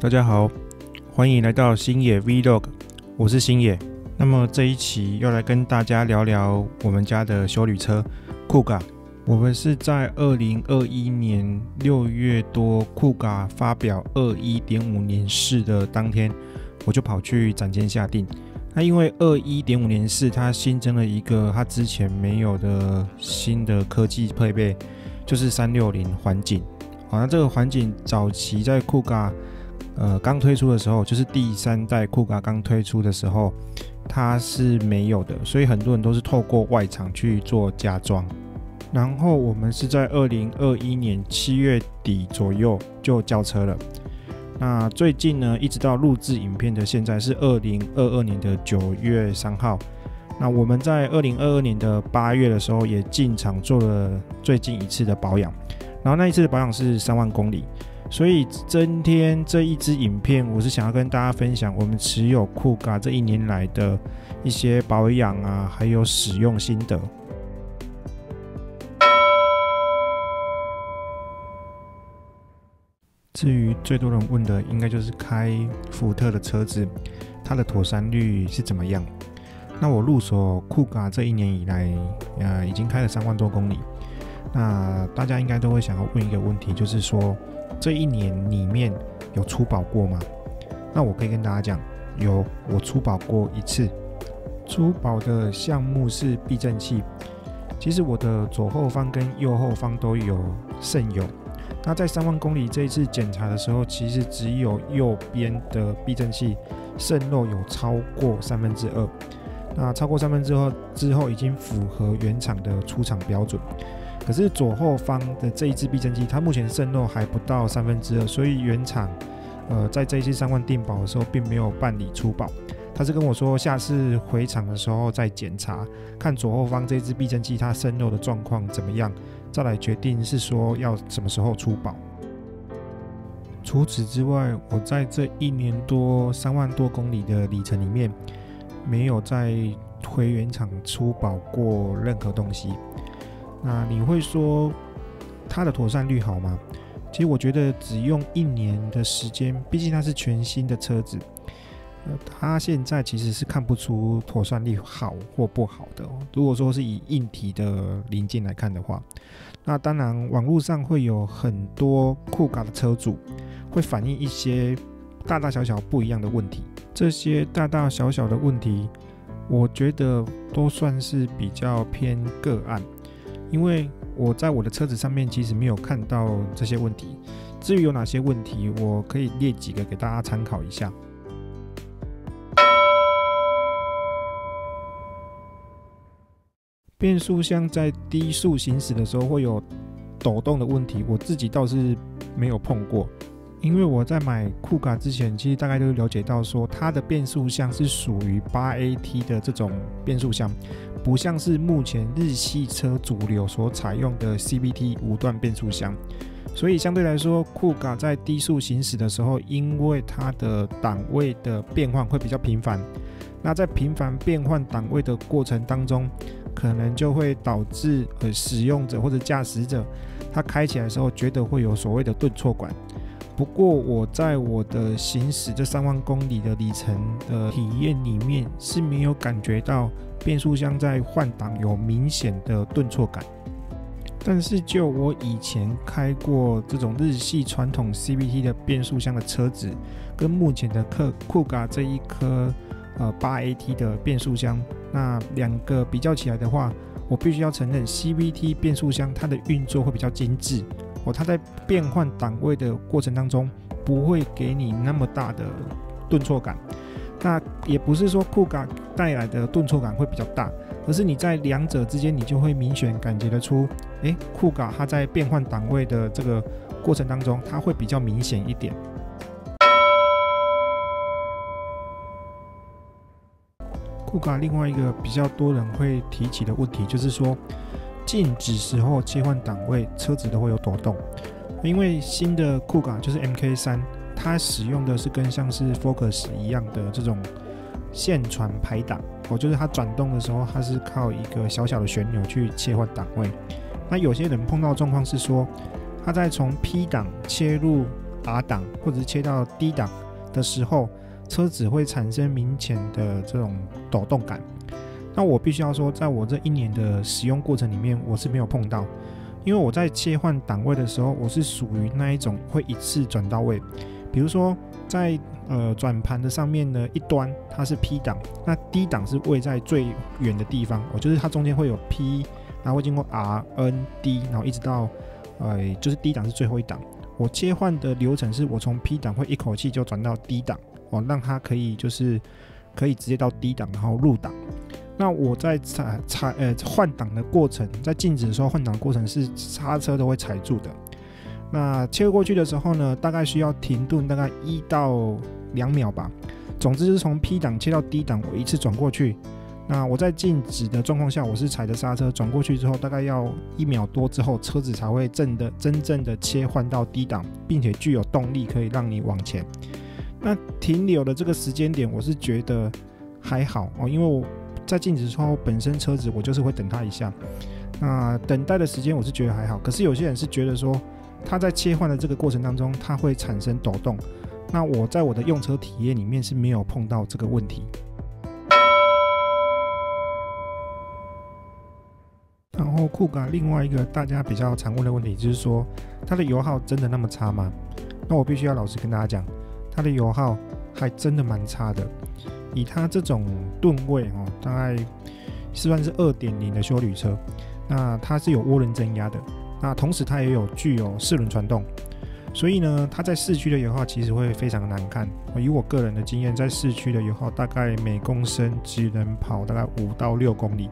大家好，欢迎来到星野 Vlog，我是星野。那么这一期要来跟大家聊聊我们家的修旅车酷嘎。我们是在二零二一年六月多酷嘎发表二一点五年式的当天，我就跑去展间下定。那因为二一点五年式它新增了一个它之前没有的新的科技配备，就是三六零环景。好，那这个环境早期在酷咖呃刚推出的时候，就是第三代酷咖刚推出的时候，它是没有的，所以很多人都是透过外厂去做加装。然后我们是在二零二一年七月底左右就交车了。那最近呢，一直到录制影片的现在是二零二二年的九月三号。那我们在二零二二年的八月的时候也进场做了最近一次的保养。然后那一次的保养是三万公里，所以今天这一支影片，我是想要跟大家分享我们持有酷咖这一年来的一些保养啊，还有使用心得。至于最多人问的，应该就是开福特的车子，它的妥善率是怎么样？那我入手酷咖这一年以来，呃，已经开了三万多公里。那大家应该都会想要问一个问题，就是说这一年里面有出保过吗？那我可以跟大家讲，有，我出保过一次。出保的项目是避震器。其实我的左后方跟右后方都有渗油。那在三万公里这一次检查的时候，其实只有右边的避震器渗漏有超过三分之二。那超过三分之二之后，已经符合原厂的出厂标准。可是左后方的这一支避震器，它目前渗漏还不到三分之二，所以原厂，呃，在这一次三万定保的时候，并没有办理出保。他是跟我说，下次回厂的时候再检查，看左后方这支避震器它渗漏的状况怎么样，再来决定是说要什么时候出保。除此之外，我在这一年多三万多公里的里程里面，没有再回原厂出保过任何东西。那你会说它的妥善率好吗？其实我觉得只用一年的时间，毕竟它是全新的车子，呃，它现在其实是看不出妥善率好或不好的。如果说是以硬体的零件来看的话，那当然网络上会有很多酷咖的车主会反映一些大大小小不一样的问题。这些大大小小的问题，我觉得都算是比较偏个案。因为我在我的车子上面其实没有看到这些问题，至于有哪些问题，我可以列几个给大家参考一下。变速箱在低速行驶的时候会有抖动的问题，我自己倒是没有碰过。因为我在买酷卡之前，其实大概都了解到说，它的变速箱是属于八 AT 的这种变速箱，不像是目前日系车主流所采用的 CVT 五段变速箱，所以相对来说，酷卡在低速行驶的时候，因为它的档位的变换会比较频繁，那在频繁变换档位的过程当中，可能就会导致呃使用者或者驾驶者他开起来的时候，觉得会有所谓的顿挫感。不过我在我的行驶这三万公里的里程的体验里面是没有感觉到变速箱在换挡有明显的顿挫感。但是就我以前开过这种日系传统 CVT 的变速箱的车子，跟目前的克酷咖这一颗呃八 AT 的变速箱，那两个比较起来的话，我必须要承认 CVT 变速箱它的运作会比较精致。它在变换档位的过程当中，不会给你那么大的顿挫感。那也不是说酷卡带来的顿挫感会比较大，而是你在两者之间，你就会明显感觉得出，诶，酷卡它在变换档位的这个过程当中，它会比较明显一点。酷卡另外一个比较多人会提起的问题，就是说。静止时候切换档位，车子都会有抖动。因为新的酷卡就是 MK 三，它使用的是跟像是 Focus 一样的这种线传排档，哦，就是它转动的时候，它是靠一个小小的旋钮去切换档位。那有些人碰到状况是说，他在从 P 档切入 R 档或者是切到 D 档的时候，车子会产生明显的这种抖动感。那我必须要说，在我这一年的使用过程里面，我是没有碰到，因为我在切换档位的时候，我是属于那一种会一次转到位。比如说，在呃转盘的上面呢，一端它是 P 档，那 D 档是位在最远的地方，我就是它中间会有 P，然后会经过 R、N、D，然后一直到呃就是 D 档是最后一档。我切换的流程是我从 P 档会一口气就转到 D 档，哦，让它可以就是可以直接到 D 档，然后入档。那我在踩踩呃换挡的过程，在静止的时候换挡过程是刹车都会踩住的。那切过去的时候呢，大概需要停顿大概一到两秒吧。总之是从 P 档切到 D 档，我一次转过去。那我在静止的状况下，我是踩着刹车转过去之后，大概要一秒多之后，车子才会正的真正的切换到 D 档，并且具有动力可以让你往前。那停留的这个时间点，我是觉得还好哦，因为我在静止之后，本身车子我就是会等它一下。那等待的时间我是觉得还好，可是有些人是觉得说。它在切换的这个过程当中，它会产生抖动。那我在我的用车体验里面是没有碰到这个问题。然后酷卡另外一个大家比较常问的问题就是说，它的油耗真的那么差吗？那我必须要老实跟大家讲，它的油耗还真的蛮差的。以它这种吨位哦，大概算是二点零的修旅车，那它是有涡轮增压的。那同时它也有具有四轮传动，所以呢，它在市区的油耗其实会非常难看。以我个人的经验，在市区的油耗大概每公升只能跑大概五到六公里，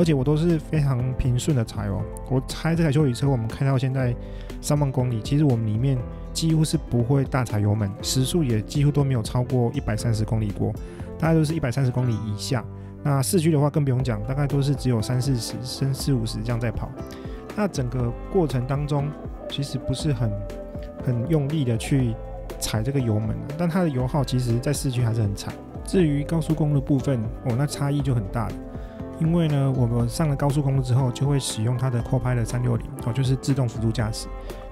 而且我都是非常平顺的踩哦。我开这台修理车，我们开到现在三万公里，其实我们里面几乎是不会大踩油门，时速也几乎都没有超过一百三十公里过，大概都是一百三十公里以下。那市区的话更不用讲，大概都是只有三四十升四五十这样在跑。那整个过程当中，其实不是很很用力的去踩这个油门但它的油耗其实在市区还是很惨。至于高速公路部分，哦，那差异就很大了。因为呢，我们上了高速公路之后，就会使用它的 Copilot 三六零，哦，就是自动辅助驾驶。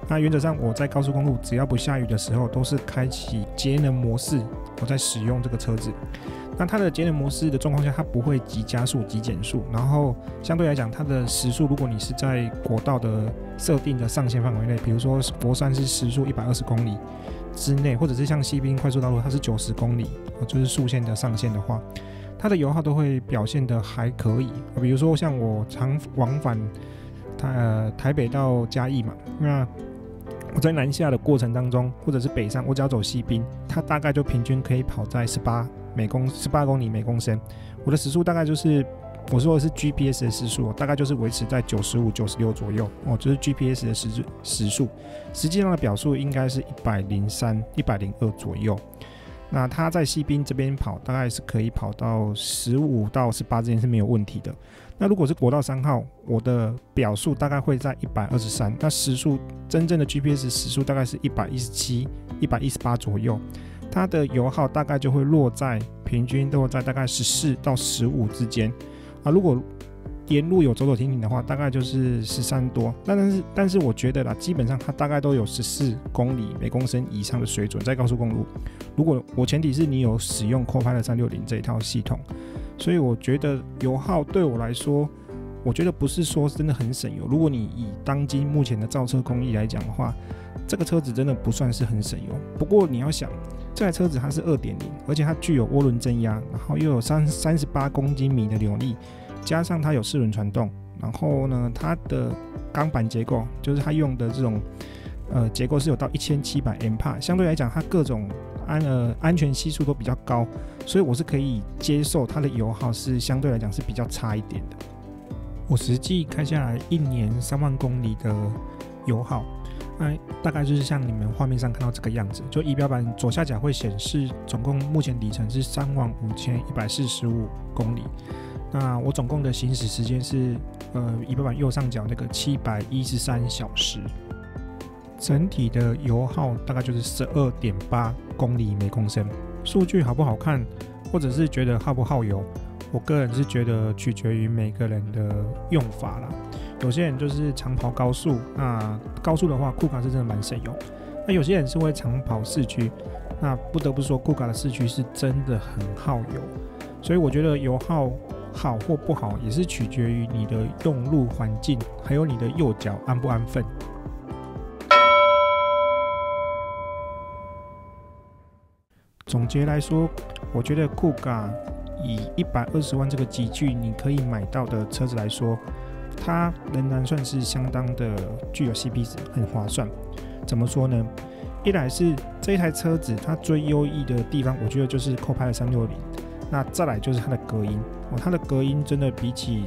那原则上，我在高速公路只要不下雨的时候，都是开启节能模式，我在使用这个车子。那它的节能模式的状况下，它不会急加速、急减速，然后相对来讲，它的时速，如果你是在国道的设定的上限范围内，比如说佛山是时速一百二十公里之内，或者是像西滨快速道路，它是九十公里，就是速限的上限的话，它的油耗都会表现的还可以。比如说像我常往返台呃台北到嘉义嘛，那我在南下的过程当中，或者是北上，我只要走西滨，它大概就平均可以跑在十八。每公十八公里每公升，我的时速大概就是，我说的是 GPS 的时速，大概就是维持在九十五、九十六左右哦，就是 GPS 的时时速，实际上的表述应该是一百零三、一百零二左右。那它在西滨这边跑，大概是可以跑到十五到十八之间是没有问题的。那如果是国道三号，我的表述大概会在一百二十三，那时速真正的 GPS 时速大概是一百一十七、一百一十八左右。它的油耗大概就会落在平均都在大概十四到十五之间啊。如果沿路有走走停停的话，大概就是十三多。那但是但是我觉得啦，基本上它大概都有十四公里每公升以上的水准在高速公路。如果我前提是你有使用 Copilot 三六零这一套系统，所以我觉得油耗对我来说，我觉得不是说真的很省油。如果你以当今目前的造车工艺来讲的话，这个车子真的不算是很省油。不过你要想。这台车子它是二点零，而且它具有涡轮增压，然后又有三三十八公斤米的扭力，加上它有四轮传动，然后呢，它的钢板结构就是它用的这种呃结构是有到一千七百 m 帕，相对来讲它各种安呃安全系数都比较高，所以我是可以接受它的油耗是相对来讲是比较差一点的。我实际开下来一年三万公里的油耗。哎，大概就是像你们画面上看到这个样子，就仪表板左下角会显示总共目前里程是三万五千一百四十五公里。那我总共的行驶时间是，呃，仪表板右上角那个七百一十三小时。整体的油耗大概就是十二点八公里每公升。数据好不好看，或者是觉得耗不耗油，我个人是觉得取决于每个人的用法啦。有些人就是长跑高速，那高速的话，酷卡是真的蛮省油。那有些人是会长跑市区，那不得不说酷卡的市区是真的很耗油，所以我觉得油耗好或不好也是取决于你的用路环境，还有你的右脚安不安分。总结来说，我觉得酷卡以一百二十万这个集聚你可以买到的车子来说，它仍然算是相当的具有 CP 值，很划算。怎么说呢？一来是这一台车子它最优异的地方，我觉得就是扣拍的三六零。那再来就是它的隔音哦，它的隔音真的比起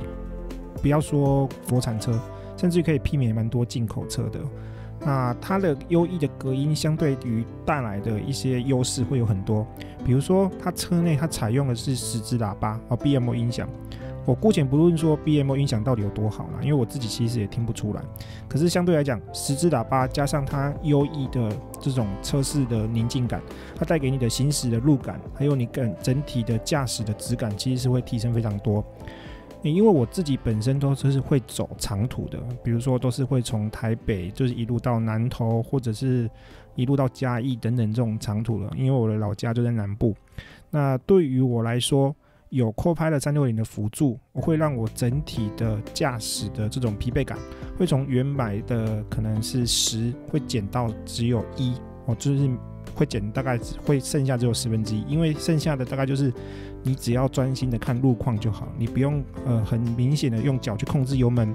不要说国产车，甚至可以媲美蛮多进口车的。那它的优异的隔音相对于带来的一些优势会有很多，比如说它车内它采用的是十字喇叭哦，BMO 音响。我姑且不论说 BMO 音响到底有多好啦，因为我自己其实也听不出来。可是相对来讲，十字喇叭加上它优异的这种车室的宁静感，它带给你的行驶的路感，还有你跟整体的驾驶的质感，其实是会提升非常多。因为我自己本身都就是会走长途的，比如说都是会从台北就是一路到南投，或者是一路到嘉义等等这种长途了。因为我的老家就在南部，那对于我来说，有扩拍的三六零的辅助，会让我整体的驾驶的这种疲惫感，会从原来的可能是十，会减到只有一，哦，就是会减大概会剩下只有十分之一，因为剩下的大概就是。你只要专心的看路况就好，你不用呃很明显的用脚去控制油门，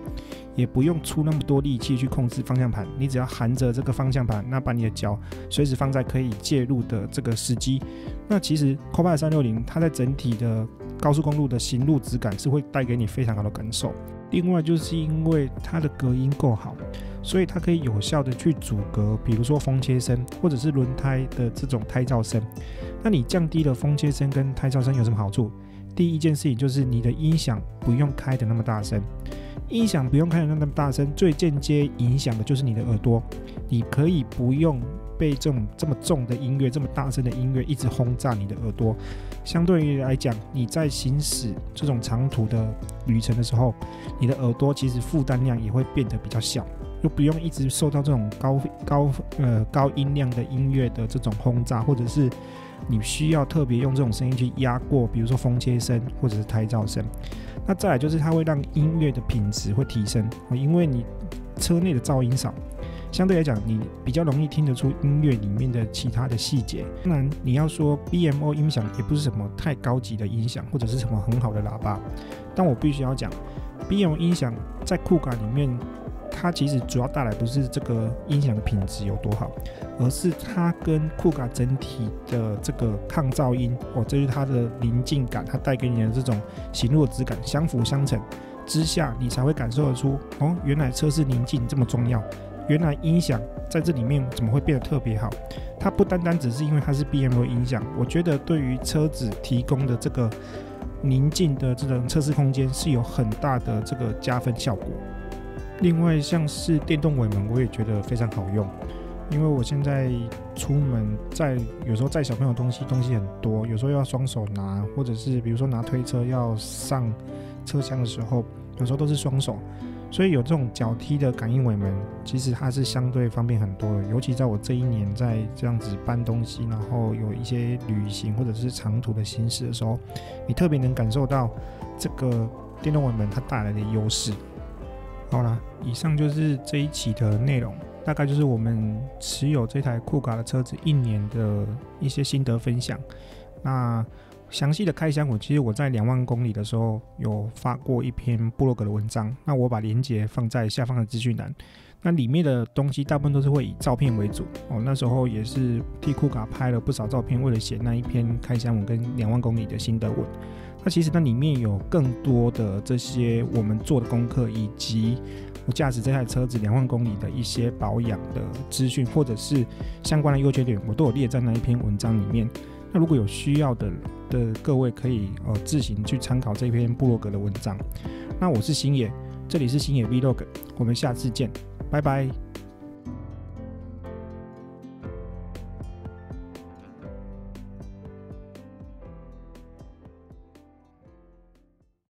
也不用出那么多力气去控制方向盘，你只要含着这个方向盘，那把你的脚随时放在可以介入的这个时机，那其实 Copilot 三六零它在整体的高速公路的行路质感是会带给你非常好的感受。另外就是因为它的隔音够好。所以它可以有效的去阻隔，比如说风切声或者是轮胎的这种胎噪声。那你降低了风切声跟胎噪声有什么好处？第一件事情就是你的音响不用开的那么大声，音响不用开的那么大声，最间接影响的就是你的耳朵。你可以不用被这种这么重的音乐、这么大声的音乐一直轰炸你的耳朵。相对于来讲，你在行驶这种长途的旅程的时候，你的耳朵其实负担量也会变得比较小。就不用一直受到这种高高呃高音量的音乐的这种轰炸，或者是你需要特别用这种声音去压过，比如说风切声或者是胎噪声。那再来就是它会让音乐的品质会提升，因为你车内的噪音少，相对来讲你比较容易听得出音乐里面的其他的细节。当然你要说 BMO 音响也不是什么太高级的音响，或者是什么很好的喇叭，但我必须要讲，BMO 音响在酷感里面。它其实主要带来不是这个音响品质有多好，而是它跟酷卡整体的这个抗噪音哦，这是它的宁静感，它带给你的这种行路质感相辅相成之下，你才会感受得出哦，原来车是宁静这么重要，原来音响在这里面怎么会变得特别好？它不单单只是因为它是 B M O 音响，我觉得对于车子提供的这个宁静的这种测试空间是有很大的这个加分效果。另外，像是电动尾门，我也觉得非常好用，因为我现在出门载有时候载小朋友东西，东西很多，有时候要双手拿，或者是比如说拿推车要上车厢的时候，有时候都是双手，所以有这种脚踢的感应尾门，其实它是相对方便很多的。尤其在我这一年在这样子搬东西，然后有一些旅行或者是长途的行驶的时候，你特别能感受到这个电动尾门它带来的优势。好啦，以上就是这一期的内容，大概就是我们持有这台酷卡的车子一年的一些心得分享。那详细的开箱，我其实我在两万公里的时候有发过一篇部落格的文章，那我把链接放在下方的资讯栏。那里面的东西大部分都是会以照片为主哦。那时候也是替酷卡拍了不少照片，为了写那一篇开箱文跟两万公里的心得文。那其实那里面有更多的这些我们做的功课，以及我驾驶这台车子两万公里的一些保养的资讯，或者是相关的优缺点，我都有列在那一篇文章里面。如果有需要的的各位，可以呃自行去参考这篇部落格的文章。那我是星野，这里是星野 Vlog，我们下次见，拜拜。